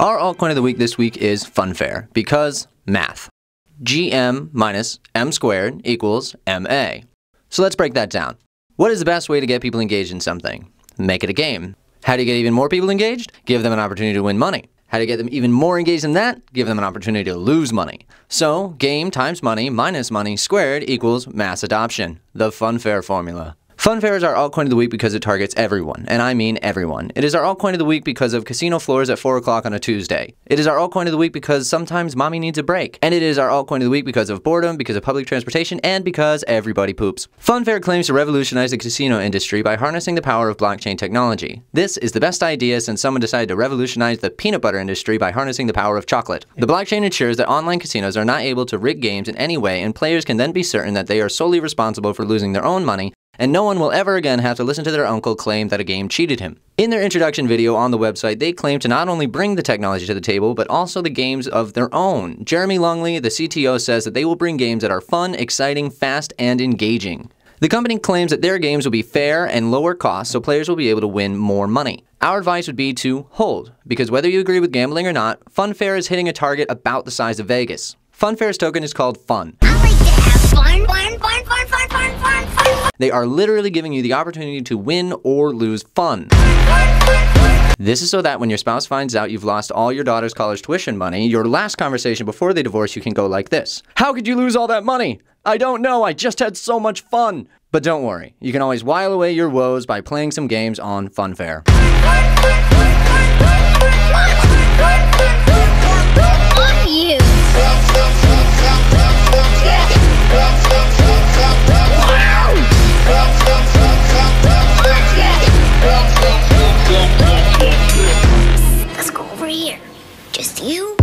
Our altcoin of the week this week is Funfair because math. GM minus M squared equals MA. So let's break that down. What is the best way to get people engaged in something? Make it a game. How do you get even more people engaged? Give them an opportunity to win money. How to get them even more engaged in that? Give them an opportunity to lose money. So, game times money minus money squared equals mass adoption, the Funfair formula. Funfair is our altcoin of the week because it targets everyone, and I mean everyone. It is our altcoin of the week because of casino floors at 4 o'clock on a Tuesday. It is our altcoin of the week because sometimes mommy needs a break. And it is our altcoin of the week because of boredom, because of public transportation, and because everybody poops. Funfair claims to revolutionize the casino industry by harnessing the power of blockchain technology. This is the best idea since someone decided to revolutionize the peanut butter industry by harnessing the power of chocolate. The blockchain ensures that online casinos are not able to rig games in any way, and players can then be certain that they are solely responsible for losing their own money and no one will ever again have to listen to their uncle claim that a game cheated him. In their introduction video on the website, they claim to not only bring the technology to the table, but also the games of their own. Jeremy Longley, the CTO, says that they will bring games that are fun, exciting, fast, and engaging. The company claims that their games will be fair and lower cost so players will be able to win more money. Our advice would be to hold, because whether you agree with gambling or not, Funfair is hitting a target about the size of Vegas. Funfair's token is called FUN. They are literally giving you the opportunity to win or lose fun. This is so that when your spouse finds out you've lost all your daughter's college tuition money, your last conversation before they divorce you can go like this. How could you lose all that money? I don't know, I just had so much fun. But don't worry, you can always while away your woes by playing some games on Funfair. Here. Just you